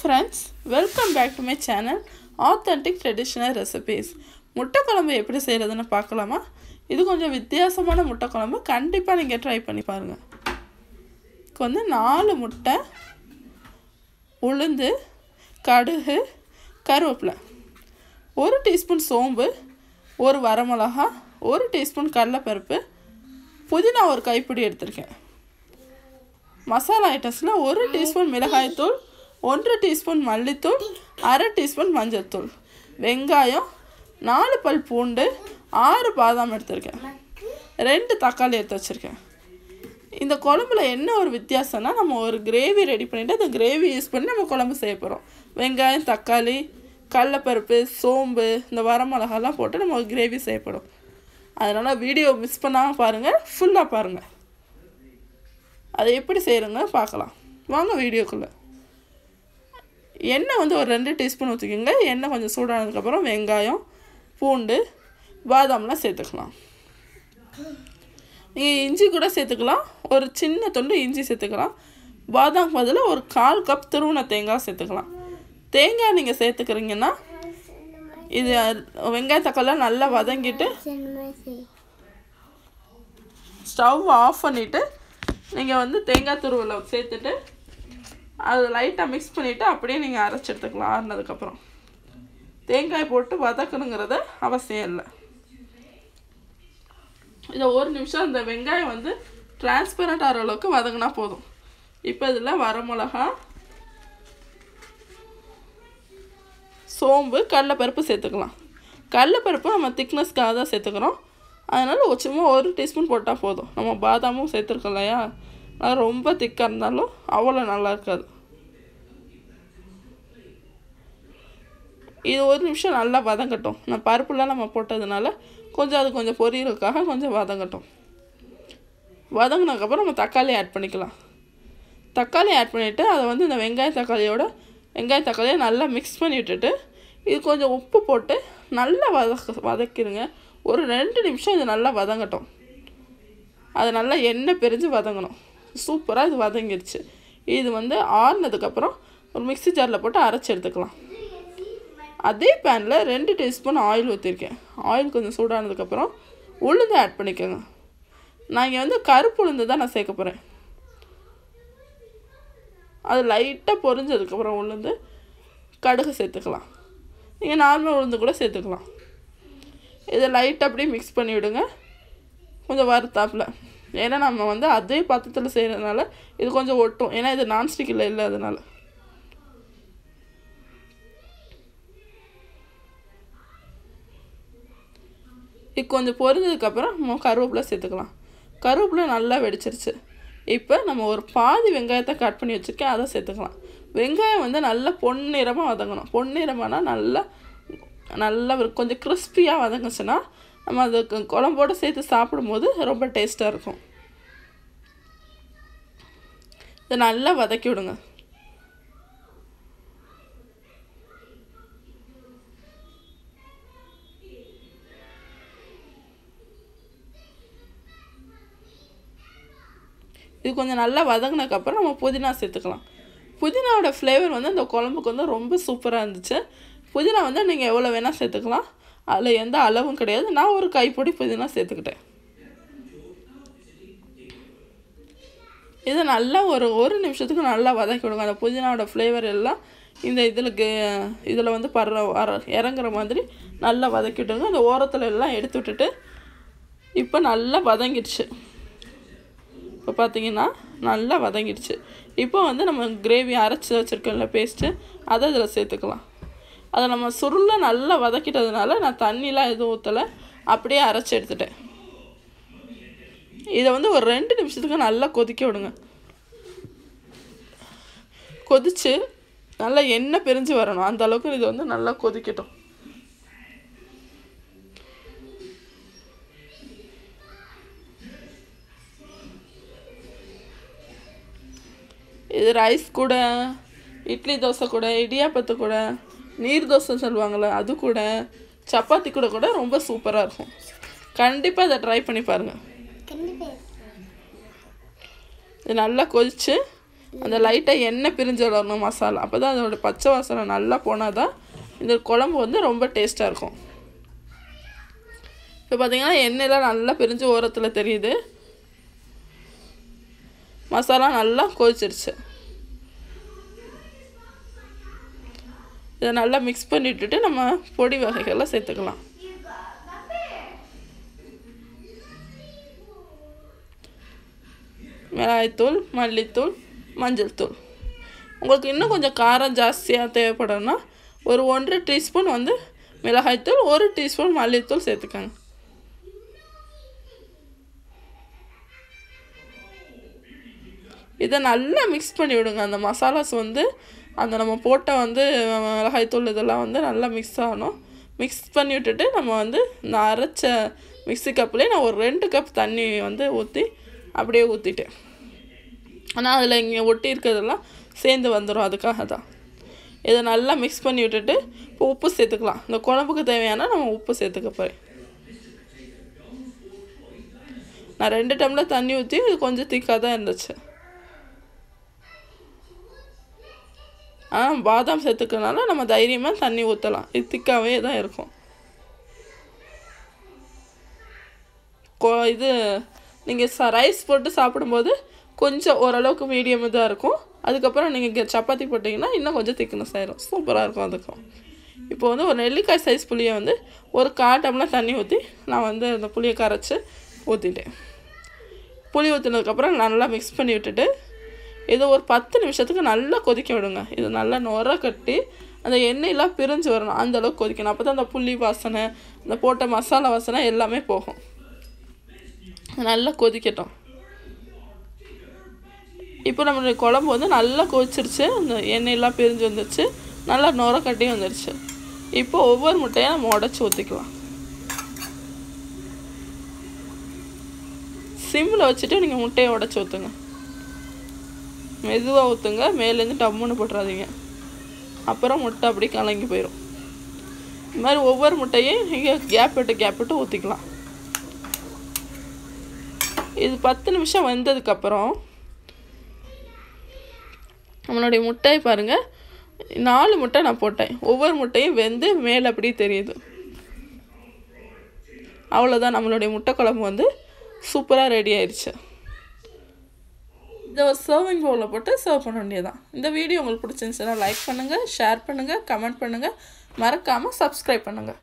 Friends welcome back to my channel authentic traditional recipes முட்டை குழம்பு எப்படி செய்கிறதுன்னு பார்க்கலாமா? இது கொஞ்சம் வித்தியாசமான முட்டை குழம்பு கண்டிப்பாக நீங்கள் ட்ரை பண்ணி பாருங்கள் இப்போ வந்து நாலு முட்டை உளுந்து கடுகு கருவேப்பிலை. ஒரு டீஸ்பூன் சோம்பு ஒரு வரமிளகா ஒரு டீஸ்பூன் கடலைப்பருப்பு. புதினா ஒரு கைப்பிடி எடுத்திருக்கேன். மசாலா ஐட்டம்ஸில் ஒரு டீஸ்பூன் மிளகாய்த்தூள் ஒன்றரை டீஸ்பூன் மல்லித்தூள் அரை டீஸ்பூன் மஞ்சள்தூள் வெங்காயம் நாலு பல் பூண்டு ஆறு பாதாம் எடுத்திருக்கேன். ரெண்டு தக்காளி எடுத்து வச்சுருக்கேன். இந்த குழம்புல என்ன ஒரு வித்தியாசம்னா நம்ம ஒரு கிரேவி ரெடி பண்ணிவிட்டு அந்த கிரேவி யூஸ் பண்ணி நம்ம குழம்பு செய்ய போகிறோம் வெங்காயம் தக்காளி கடலப்பருப்பு சோம்பு இந்த வரமிளகாலாம் போட்டு நம்ம கிரேவி செய்யப்படும் அதனால் வீடியோ மிஸ் பண்ணாமல் பாருங்கள் ஃபுல்லாக பாருங்கள் அதை எப்படி செய்கிறோங்க பார்க்கலாம் வாங்க வீடியோக்குள்ளே எண்ணெய் வந்து ஒரு ரெண்டு டீஸ்பூன் ஊற்றிக்கோங்க எண்ணெய் கொஞ்சம் சூடானதுக்கப்புறம் வெங்காயம் பூண்டு பாதாம்லாம் சேர்த்துக்கலாம். நீங்கள் இஞ்சி கூட சேர்த்துக்கலாம். ஒரு சின்ன துண்டு இஞ்சி சேர்த்துக்கலாம். பாதாம் பதில் ஒரு கால் கப் துருவன தேங்காய் சேர்த்துக்கலாம். தேங்காய் நீங்கள் சேர்த்துக்கிறீங்கன்னா இது வெங்காய தக்காளிலாம் நல்லா வதங்கிட்டு ஸ்டவ் ஆஃப் பண்ணிவிட்டு நீங்கள் வந்து தேங்காய் துருவில் சேர்த்துட்டு அது லைட்டாக மிக்ஸ் பண்ணிவிட்டு அப்படியே நீங்கள் அரைச்சி எடுத்துக்கலாம் ஆறுனதுக்கப்புறம் தேங்காய் போட்டு வதக்கணுங்கிறது அவசியம் இல்லை. இதை ஒரு நிமிஷம் இந்த வெங்காயம் வந்து டிரான்ஸ்பரண்ட் ஆகிற அளவுக்கு வதங்கினா போதும். இப்போ இதில் வரமிளகா சோம்பு கடலைப்பருப்பு சேர்த்துக்கலாம். கடலைப்பருப்பு நம்ம திக்னஸ்க்காக தான் சேர்த்துக்கிறோம். அதனால் சும்மா ஒரு டீஸ்பூன் போட்டால் போதும். நம்ம பாதாமும் சேர்த்துருக்கோம் இல்லையா? அது ரொம்ப திக்காக இருந்தாலும் அவ்வளோ நல்லா இருக்காது. இது ஒரு நிமிஷம் நல்லா வதங்கட்டும். நான் பருப்புலாம் நம்ம போட்டதுனால கொஞ்சம் அது கொஞ்சம் பொரியலுக்காக கொஞ்சம் வதங்கட்டும். வதங்கினதுக்கப்புறம் நம்ம தக்காளி ஆட் பண்ணிக்கலாம். தக்காளி ஆட் பண்ணிவிட்டு அதை வந்து இந்த வெங்காய தக்காளியோட வெங்காய தக்காளியை நல்லா மிக்ஸ் பண்ணி விட்டுட்டு இது கொஞ்சம் உப்பு போட்டு நல்லா வதக்க வதக்கிடுங்க ஒரு ரெண்டு நிமிஷம் இது நல்லா வதங்கட்டும். அது நல்லா எண்ணெய் பிரிஞ்சு வதங்கணும். சூப்பராக இது வதங்கிடுச்சு இது வந்து ஆறுனதுக்கப்புறம் ஒரு மிக்ஸி ஜாரில் போட்டு அரைச்சி எடுத்துக்கலாம். அதே பேனில் ரெண்டு டீஸ்பூன் ஆயில் ஊற்றிருக்கேன் ஆயில் கொஞ்சம் சூடானதுக்கப்புறம் உளுந்து ஆட் பண்ணிக்கோங்க. நான் இங்கே வந்து கருப்பு உளுந்து தான் நான் சேர்க்க போகிறேன் அது லைட்டாக பொரிஞ்சதுக்கப்புறம் உளுந்து கடுகு சேர்த்துக்கலாம். நீங்கள் நார்மல் உளுந்து கூட சேர்த்துக்கலாம். இதை லைட்டாக அப்படியே மிக்ஸ் பண்ணி விடுங்க கொஞ்சம் வறுத்தாப்பில். ஏன்னா நம்ம வந்து அதே பாத்திரத்தில் செய்கிறதுனால இது கொஞ்சம் ஒட்டும். ஏன்னா இது நான்ஸ்டிக்கில் இல்லை அதனால். இது கொஞ்சம் பொரிஞ்சதுக்கப்புறம் நம்ம கருவேப்பிலை சேர்த்துக்கலாம். கருவேப்பிலை நல்லா வெடிச்சிருச்சு. இப்போ நம்ம ஒரு பாதி வெங்காயத்தை கட் பண்ணி வச்சுருக்கேன் அதை சேர்த்துக்கலாம். வெங்காயம் வந்து நல்லா பொன்னிறமாக வதங்கணும். பொன்னிறமானா நல்லா நல்லா கொஞ்சம் கிறிஸ்பியாக வதங்குச்சுன்னா நம்ம அது குழம்போடு சேர்த்து சாப்பிடும்போது ரொம்ப டேஸ்ட்டாக இருக்கும். இதை நல்லா வதக்கி விடுங்க. இது கொஞ்சம் நல்லா வதங்கினதுக்கப்புறம் நம்ம புதினா சேர்த்துக்கலாம். புதினாவோட ஃப்ளேவர் வந்து அந்த குழம்புக்கு வந்து ரொம்ப சூப்பராக இருந்துச்சு. புதினா வந்து நீங்கள் எவ்வளோ வேணால் சேர்த்துக்கலாம். அதில் எந்த அளவும் கிடையாது. நான் ஒரு கைப்பொடி புதினா சேர்த்துக்கிட்டேன். இதை நல்லா ஒரு ஒரு நிமிஷத்துக்கு நல்லா வதக்கி விடுங்க. அந்த புதினாவோட ஃப்ளேவர் எல்லாம் இந்த இதில் இதில் வந்து பர வர இறங்குற மாதிரி நல்லா வதக்கி விட்டுங்க அந்த ஓரத்தில் எல்லாம் எடுத்து விட்டுட்டு இப்போ நல்லா வதங்கிடுச்சு. இப்போ பார்த்தீங்கன்னா நல்லா வதங்கிடுச்சு. இப்போ வந்து நம்ம கிரேவி அரைச்சி வச்சுருக்கோம்ல பேஸ்ட்டு அதை இதில் சேர்த்துக்கலாம். அதை நம்ம சுருளை நல்லா வதக்கிட்டதுனால நான் தண்ணிலாம் எதுவும் ஊற்றலை அப்படியே அரைச்சி எடுத்துட்டேன். இதை வந்து ஒரு ரெண்டு நிமிஷத்துக்கு நல்லா கொதிக்க விடுங்க. கொதித்து நல்லா எண்ணெய் பிரிஞ்சு வரணும். அந்த அளவுக்கு இது வந்து நல்லா கொதிக்கட்டும். இது ரைஸ் கூட இட்லி தோசை கூட இடியாப்பத்து கூட. நீர் தோசை சொல்லுவாங்கள்ல அது கூட சப்பாத்தி கூட கூட ரொம்ப சூப்பராக இருக்கும். கண்டிப்பாக அதை ட்ரை பண்ணி பாருங்கள் இது நல்லா கொதித்து அந்த லைட்டாக எண்ணெய் பிரிஞ்சு வரணும் மசாலா. அப்போ தான் அதோட பச்சை வாசனை நல்லா போனால் தான் இந்த குழம்பு வந்து ரொம்ப டேஸ்ட்டாக இருக்கும். இப்போ பார்த்தீங்கன்னா எண்ணெயெலாம் நல்லா பிரிஞ்சு ஓரத்தில் தெரியுது. மசாலா நல்லா கொதிச்சிருச்சு. இதை நல்லா மிக்ஸ் பண்ணி விட்டுட்டு நம்ம பொடி வகைகளை சேர்த்துக்கலாம். மிளகாய்த்தூள் மல்லித்தூள் மஞ்சள் தூள். உங்களுக்கு இன்னும் கொஞ்சம் காரம் ஜாஸ்தியாக தேவைப்படும்னா ஒரு ஒன்றரை டீஸ்பூன் வந்து மிளகாய்த்தூள் ஒரு டீஸ்பூன் மல்லித்தூள் சேர்த்துக்கோங்க. இதை நல்லா மிக்ஸ் பண்ணி விடுங்க அந்த மசாலாஸ் வந்து அந்த நம்ம போட்ட வந்து மிளகாய்த்தூள் இதெல்லாம் வந்து நல்லா மிக்ஸ் ஆகணும். மிக்ஸ் பண்ணி விட்டுட்டு நம்ம வந்து இந்த அரைச்ச மிக்ஸி கப்லேயே நான் ஒரு ரெண்டு கப் தண்ணி வந்து ஊற்றி அப்படியே ஊற்றிட்டேன் ஆனால் அதில் இங்கே ஒட்டி இருக்கிறதெல்லாம் சேர்ந்து வந்துடும் அதுக்காக தான். இதை நல்லா மிக்ஸ் பண்ணி விட்டுட்டு இப்போ உப்பு சேர்த்துக்கலாம். இந்த குழம்புக்கு தேவையான நம்ம உப்பு சேர்த்துக்க போகிறேன் நான் ரெண்டு டம்ளர் தண்ணி ஊற்றி இது கொஞ்சம் திக்காக தான் இருந்துச்சு. பாதாம் சேர்த்துக்கிறனால நம்ம தைரியமாக தண்ணி ஊற்றலாம் இது திக்காகவே தான் இருக்கும். கோ இது நீங்கள் ச ரைஸ் போட்டு சாப்பிடும்போது கொஞ்சம் ஓரளவுக்கு மீடியம் இதாக இருக்கும். அதுக்கப்புறம் நீங்கள் சப்பாத்தி போட்டிங்கன்னா இன்னும் கொஞ்சம் திக்னஸ் ஆயிரும். சூப்பராக இருக்கும் அதுக்கும். இப்போ வந்து ஒரு நெல்லிக்காய் சைஸ் புளியை வந்து ஒரு கால் டம்ளர் தண்ணி ஊற்றி நான் வந்து அந்த புளியை கரைச்சி ஊற்றிட்டேன் புளி ஊற்றினதுக்கப்புறம் நல்லா மிக்ஸ் பண்ணி விட்டுட்டு இதை ஒரு பத்து நிமிஷத்துக்கு நல்லா கொதிக்க விடுங்க. இது நல்லா நுர கட்டி அந்த எண்ணெயெலாம் பிரிஞ்சு வரணும். அந்த அளவுக்கு கொதிக்கணும். அப்போ தான் அந்த புளி வாசனை இந்த போட்ட மசாலா வாசனை எல்லாமே போகும். நல்லா கொதிக்கட்டும். இப்போ நம்மளுடைய குழம்பு வந்து நல்லா கொதிச்சிருச்சு. அந்த எண்ணெயெல்லாம் பிரிஞ்சு வந்துருச்சு. நல்லா நுர கட்டி வந்துருச்சு. இப்போ ஒவ்வொரு முட்டையும் நம்ம உடச்சி ஊற்றிக்கலாம் சிம்மில் வச்சுட்டு நீங்கள் முட்டையை உடச்சி ஊற்றுங்க மெதுவாக ஊற்றுங்க மேலேருந்து டம்முன்னு போட்டுறாதீங்க. அப்புறம் முட்டை அப்படி கலங்கி போயிடும் இது மாதிரி ஒவ்வொரு முட்டையும் நீங்கள் கேப் விட்டு கேப் விட்டு ஊற்றிக்கலாம் இது பத்து நிமிஷம் வந்ததுக்கப்புறம் நம்மளுடைய முட்டையை பாருங்கள் நாலு முட்டை நான் போட்டேன். ஒவ்வொரு முட்டையும் வெந்து மேலே அப்படியே தெரியுது. அவ்வளோதான் நம்மளுடைய முட்டை குழம்பு வந்து சூப்பராக ரெடி ஆயிடுச்சு இதை ஒரு சர்விங் பவுலில் போட்டு சர்வ் பண்ண வேண்டியதான் இந்த வீடியோ உங்களுக்கு பிடிச்சிருந்துச்சுன்னா லைக் பண்ணுங்கள் ஷேர் பண்ணுங்கள் கமெண்ட் பண்ணுங்கள் மறக்காமல் சப்ஸ்கிரைப் பண்ணுங்கள்